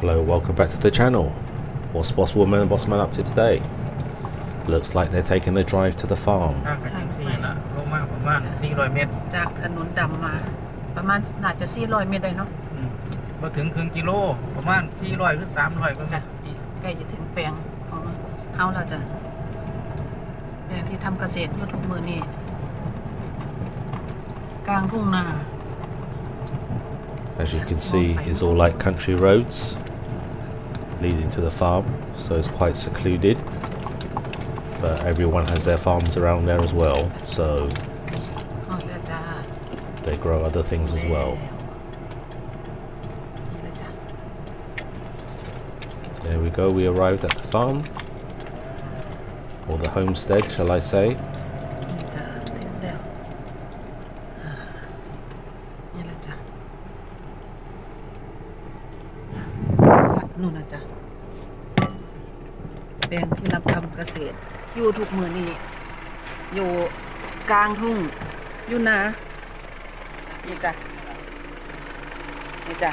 Hello, welcome back to the channel. What's Boss Woman and Boss Man up to today? Looks like they're taking the drive to the farm. ทางกันจังซี่ละลงมาประมาณ400เมตรจากถนนดำมา ประมาณน่าจะ400เมตรได้เนาะอืมบ่ถึงครึ่งกิโลประมาณ400หรือ300ก็จ้ะใกล้จะถึงแปลงของเฮาแล้วจ้ะแปลงที่ทำเกษตรอยู่ทุกมือนี่กลางทุ่งนา As you can see, it's all like country roads leading to the farm, so it's quite secluded. But everyone has their farms around there as well, so they grow other things as well. There we go, we arrived at the farm, or the homestead, shall I say. มือนี่อยู่กลางทุ่งอยู่นานี่จ้ะนี่จ้ะ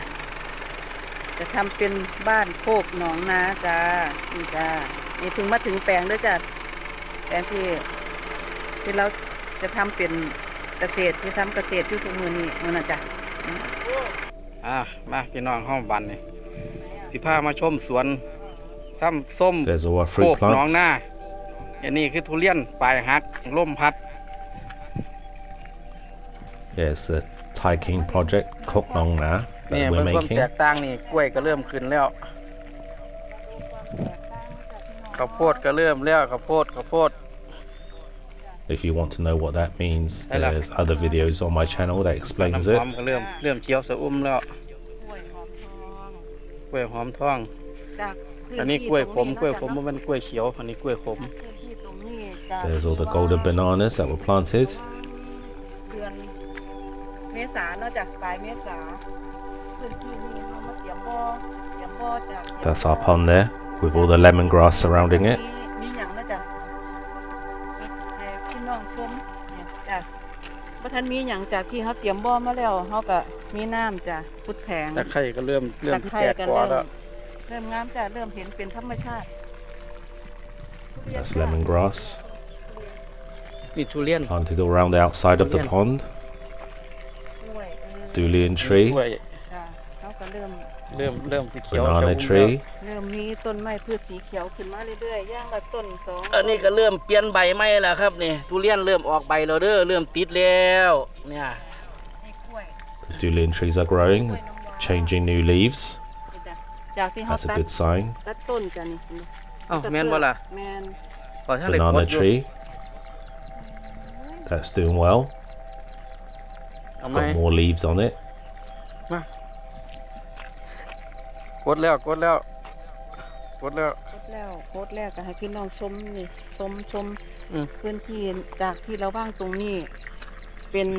จะทำเป็นบ้านโคกหนองนาจ้านี่จ้านี่ถึงมาถึงแปลงด้วยจ้ะแปลงที่ที่เราจะทำเป็นเกษตรที่ทำเกษตรอยู่ทุกมือนี่นั่นนะจ้ะอะมาพี่น้องห้องบันนี่สิพามาชมสวนซ้ำส้ม There's all our โค fruit กหน้องหน้า plants. อันนี้คือทุเรียนปลายหักล่มพัด Yeah, it's the Thai King project, Kok Nong Na, นี่ that เบิ่ we're งความ making. แตกต่างนี่กล้วยก็เริ่มขึ้นแล้วข้าวโพดก็เริ่มแล้วข้าวโพดข้าวโพด If you want to know what that means, Hello. there's other videos on my channel that explains น้ำห it. อมก็เริ่มเริ่มเขียวสะอุ้มแล้วกล้วยหอมทองจากพื้อันนี้ที่กล้วยขมตรงกล้วยขมนะมันเป็นกล้วยเขียวอันนี้กล้วยขมพื้นที่ตรงนี้จาก There's all the golden bananas that were planted. That's our pond there with all the lemongrass surrounding it. That's lemongrass planted all around the outside of the Brilliant. pond. กล้วยเออ Durian tree, กล้วย จ้ะเขาก็เริ่ม เริ่มเริ่มสีเขียว banana จะอุ้ม tree. เริ่มมีต้นไม้พืชสีเขียวขึ้นมาเรื่อยๆย่างละต้นสอง แล้วอันนี้ก็เริ่มเปลี่ยนใบไม้แล้วครับนี่ทุเรียนเริ่มออกใบแล้วเด้อเริ่มติดแล้วเนี่ย ให้กล้วย The durian trees are growing, changing new leaves. นี่จ้ะจากที่เขา That's a ตัด good sign. ตัดต้นจ้ะนี่ เอ้าแม่นบ่ล่ะ แม่น ขอท่านได้ก Banana ดอยู่ tree. That's doing well. เอาไหม Got more leaves on it. กดแล้วกดแล้วกดแล้วโคตรแล้วโคตรแรกก็ให้พี่น้องชมนี่ชมชมอืมพื้นที่จากที่เราว่างตรงนี้ เป็น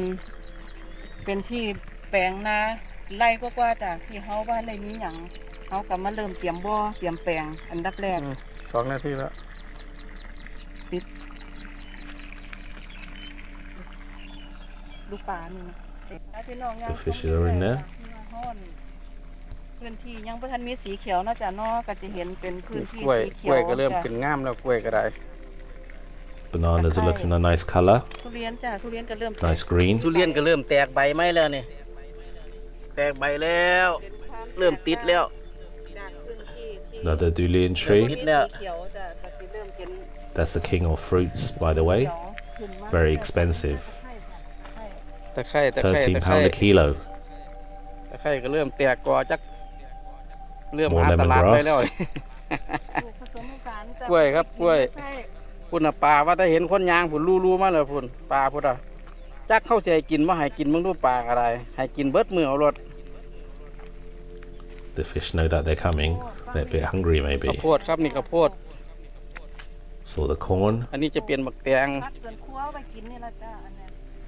เป็นที่แปลงนาไร่กว่าๆจากที่เขาว่าไร่มีหยังเขาก็มาเริ่มเตรียมบ่อเตรียมแปลงอันดับแรกอืมสองนาทีแล้ว ลูกปลานี่นะพี่น้องยัง The fishes are in there พื้นที่ยังบ่ทันมีสีเขียวเนาะจ้ะเนาะก็จะเห็นเป็นพื้นที่กล้วยสีเขีกยล้ววยก็เริ่มจ้ะขึ้นงามแล้วกล้วยก็ได้ Bananas are looking a nice color, ทุเรียนจ้ะทุเรียนก็เริ่ม nice green. ทุเรียนก็เริ่มแตกใบไม้แล้วนี่แตกใบแล้ว เริ่มติดแล้ว จากพื้นที่ที่ Another durian มี tree. สีเขียวจ้ะก็สิเริ่มเป็น That's the king of fruits, by the เขี way. ยวขึ้นมา Very expensive. ตะไคร้ตะไคร้ตะ13ไคร้ pound a kilo. ตะไคร้ก็เริ่มแตกกอจักเริ่ม More หาตลาด lemongrass ไปแล้ว ปลูกผสมผสานจ้ะกล้วยครับกล้วยใช่พุ่นน่ะปลาว่าถ้าเห็นคนยางพุ่นรู้ๆมาเลยพุ่นปลาพุ่นอะจักเข้าเสียกินมาให้กินมึงดูปลาอะไรให้กินเบิดมือเอารถ The fish know that they're coming. They're a bit hungry, ข้าว maybe. โพดครับนี่ข้าวโพด So the corn, อันนี้จะเป็นหมักแตงพักสวนครัวเอาไปกินนี่ละจ้ะอันเนี้ย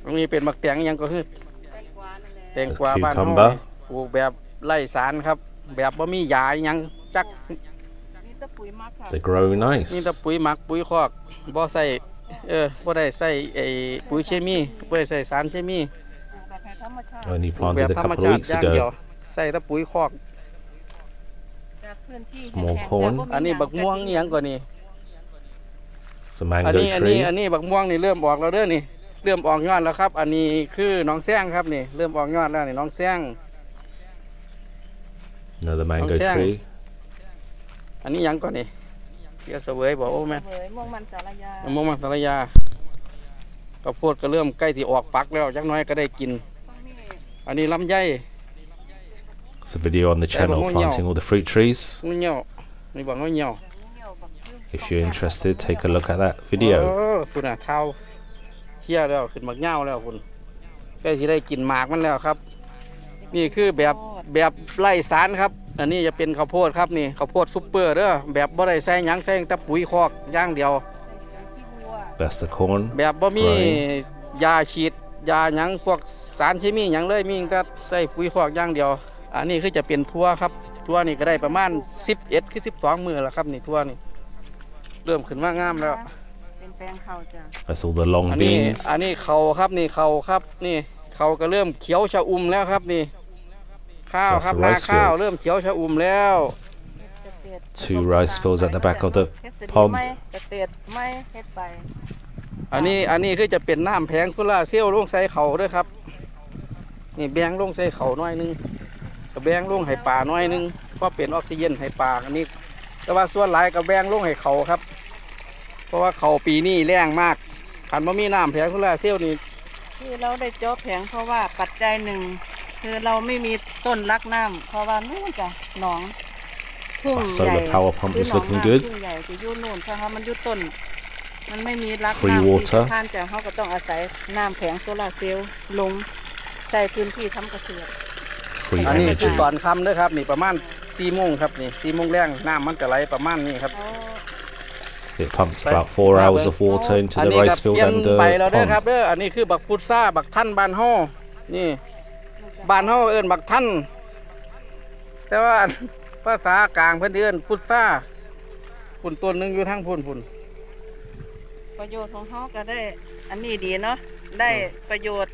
ตรงนี้เป็นหมักแตงอิหยังก็คือแตงกวานั่นแหละแตงกวาบ้านเฮา Cucumber ปลูกแบบไร่สารครับ แบบบ่มียาอิหยังจักมีแต่ปุ๋ยหมักค่ะ they grow มี nice. แต่ปุ๋ยหมักปุ๋ยคอกบ่ใส่เออบ่ได้ใส่ไอ้ปุ๋ยเคมีบ่ได้ใส่สารเคมีปลูกแบบให้ธรรมชาติ Only ปลูกแบ planted บ a ธรรม couple ชา of ติ weeks อย่างเดียว ago. ใส่แต่ปุ๋ยคอกพื้นที่หมู่แห้งๆโคนแต่อันนี้บักม่วงอิหยังกว่านี่ It's a อัน mango นี้อันนี้ tree. อันนี้บักม่วงนี่เริ่มออกแล้วเด้อนี่ เริ่มออกยอดแล้วครับ อันนี้คือน้องแซงครับนี่เริ่มออกยอดแล้วนี่น้องแซง Another mango Xiang. tree. อันนี้หยังก่อนนี่เกียเสวยบอกโอ้แม่นเสวยม่วงมันสารยามะม่วงมันสารยาข้าวโพดก็เริ่มใกล้ที่ออกฟักแล้วจักหน้อยก็ได้กินตรงนี้อันนี้ลำไย It's a video on the channel Mango planting all the fruit trees. งูเหี่ยวนี่บอกงูเหี่ยว เหี่ยวบักยุ่ง If you're interested, take a look at that เอ video. อคุณอะเท้า เชี่ยแล้วขึ้นมักเหง่าแล้วคุณใกล้สิได้กินหมากมันแล้วครับ นี่คือแบบแบบไร่สารครับอันนี้จะเป็นข้าวโพดครับนี่ข้าวโพดซุปเปอร์เด้อแบบบ่ได้ใส่หยังใส่แต่ปุ๋ยคอกอย่างเดียวที่วัว That's the corn. แบบบ่มี Right. ยาฉีดยาหยังพวกสารเคมีหยังเลยมีแต่ใส่ปุ๋ยคอกอย่างเดียว อันนี้คือจะเป็นทั่วครับทั่วนี่ก็ได้ประมาณ11คือ12 มื้อแล้วครับนี่ทั่วนี่เริ่มขึ้นมางามแล้วเป็นแปลงข้าวจ้ะ That's all the long อันนี้ beans. อันนี้เขาครับนี่เขาครับนี่เขาก็เริ่มเขียวชะอุ่มแล้วครับนี่ ข้าวครับ That's the นา rice ข้าว fields เริ่มเขียวชะอุ่มแล้วเกษตร Two rice fields at the back of the เฮ็ดสดี pond. ไหมเกษตรไม่เฮ็ดไปอันนี้อันนี้คือจะเป็นน้ำแผงโซล่าร์เซลล์ลงใส่เขาด้วยครับ นี่แบงลงใส่เขาหน่อยหนึงกับแบงลงให้ป่าหน่อยหนึงเพราะเป็นออกซิเจนให้ป่าอันนี้ แต่ว่าส่วนหลายกับแบงลงให้เขาครับ เพราะว่าเขาปีนี้แรงมากขันบ่มีน้ำแผงโซล่าร์เซลล์นี่ที่เราได้เจาะแผงเพราะว่าปัจจัยหนึ่ง คือเราไม่มีต้นรักน้ำเพราะว่านู่นจ้ะหนองทุ่ง Our ใหญ่ solar power pump คือ is หนอง looking น้ำ good. ทุ่งใหญ่จะอยู่นู่นเพราะว่ามันอยู่ต้น มันไม่มีรัก Free น้ำที่ water จะท่านจะเขาก็ต้องอาศัยน้ำแผงโซลาร์เซลล์ลงใช้พื้นที่ทำเกษตร Free อันนี้ไม่คือ energy. ตอนค่ำเด้อครับ นี่ประมาณสี่โมงครับนี่สี่โมงแรงน้ำมันจะไหลประมาณนี้ครับเขา It pumps about four Right. hours of water into อัน the นี้ก็ rice เป field ลี่ยน and the ไปแล้วเด้อครับ pond. เด้ออันนี้คือบักพุทราบักท่านบานห่อนี่บานห่อเอิ้นบักท่านแต่ว่าภาษากลางเพิ่นเอิ้นพุทราพุ่นต้นหนึงอยู่ทางพุ่นพุ่นประโยชน์ของเขาก็ได้ อันนี้ดีเนาะได้ประโยชน์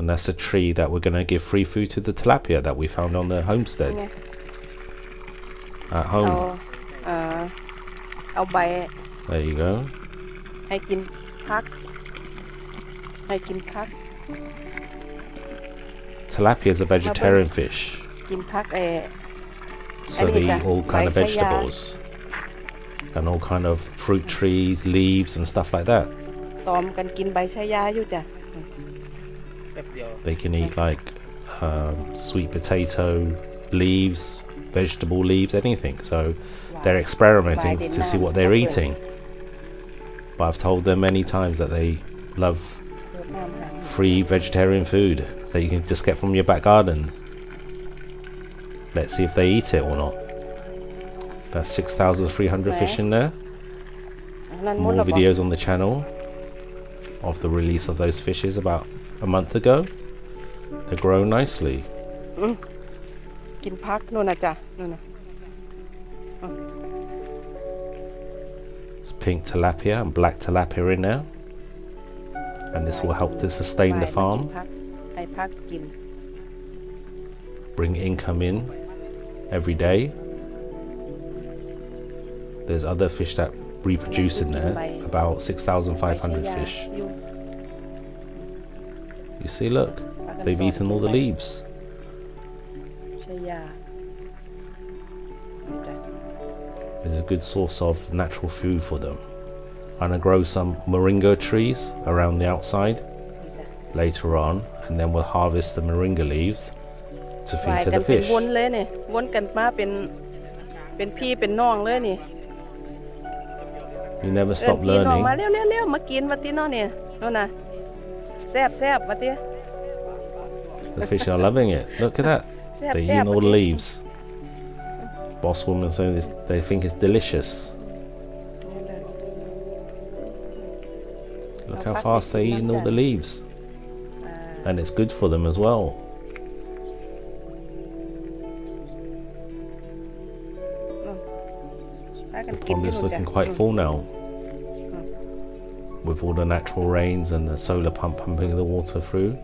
And that's a tree that we're going to give free food to the tilapia that we found on the homestead ไง at เอา home. เ Uh, I'll buy it. There you go. I can pack. I can pack. Tilapia is a vegetarian fish. Pack, so they eat all kind of vegetables and all kind of fruit trees, leaves and stuff like that. They can eat like um, sweet potato leaves, vegetable leaves, anything. So they're experimenting Right, to see in what they're that. eating. But I've told them many times that they love เปิดน้ำหา free vegetarian food that you can just get from your back garden. Let's see if they eat it or not. That's 6,300 fish in there. นั่นมด More แล้วบ่ videos on the channel of the release of those fishes about a month ago. They grow nicely. กินพักนู่นนะจ้ะนู่นนะ it's pink tilapia and black tilapia in there. And this will help to sustain the farm. Bring income in every day. There's other fish that reproduce in there, about 6,500 fish. You see, look, they've eaten all the leaves. It's a good source of natural food for them. I'm gonna grow some moringa trees around the outside นี่จ้ะ later on, and then we'll harvest the moringa leaves to วาย feed to กัน the เป็น fish. วนเลยนี่วนกันมาเป็นเป็นพี่เป็นน้องเลยนี่ You never เอิ้น stop พี่น้อง learning. มาเร็วเร็วเร็วมากินวัติเนาะเนี่ยนู่นน่ะแซ่บแซ่บวัติ The fish are loving it. Look at that. แซ่บ They're แซ่บ eating all the leaves. boss woman saying this, they think it's delicious. Look how fast they're eating all the leaves. And it's good for them as well. The pond is looking quite full now. With all the natural rains and the solar pump pumping the water through.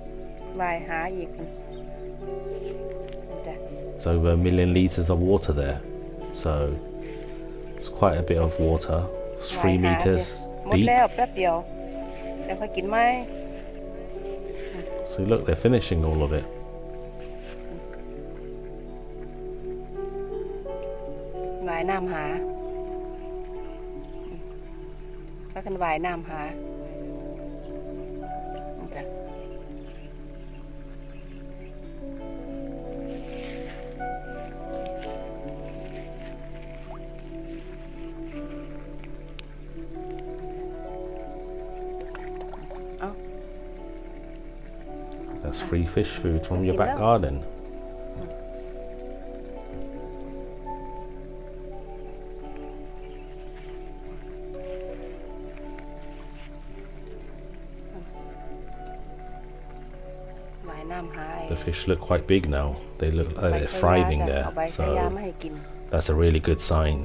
It's over a million litres of water there. So it's quite a bit of water. It's three meters deep. So look, they're finishing all of it. Vài năm hả? Các anh vài năm hả? That's free fish food from your Look back it up. garden. วายน้ำหาไอ้ The fish look quite big now. They look like ใบ they're ชะ thriving จ้ะ there. เอาใบชะยามา So ให้กิน that's a really good sign.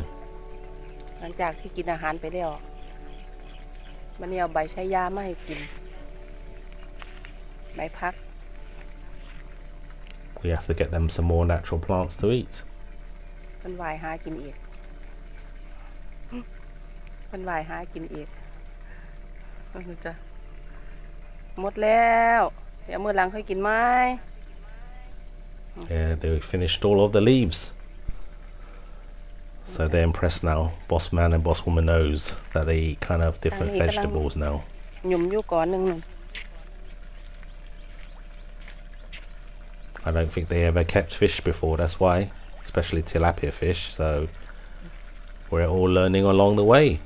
หลังจากที่กินอาหารไปแล้วมันนี่เอาใบชะยามาให้กิน ใบพัก We have to get them some more natural plants to eat. มันวายหากินอีกมันวายหากินอีกเอาจ้ะหมดแล้ว เดี๋ยวมือหลังค่อยกินไหม Yeah, they finished all of the leaves. So they're impressed now. Boss man and boss woman knows that they eat kind of different Ang ikaw lang. vegetables now. หยุ่มอยู่ก่อนหนึ่งหนึ่ง I don't think they ever kept fish before, that's why. Especially tilapia fish, so we're all learning along the way.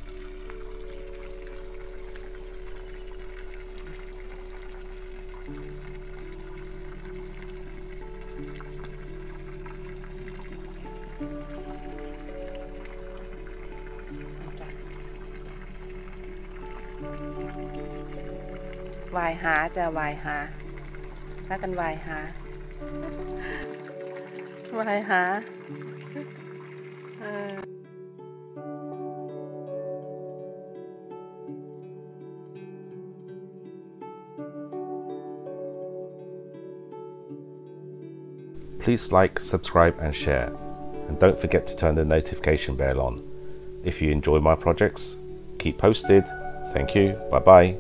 วายหาจะวายหาถ้ากันวายหา วายหาเออ Please like, subscribe, and share. And don't forget to turn the notification bell on. If you enjoy my projects, keep posted. Thank you. Bye bye.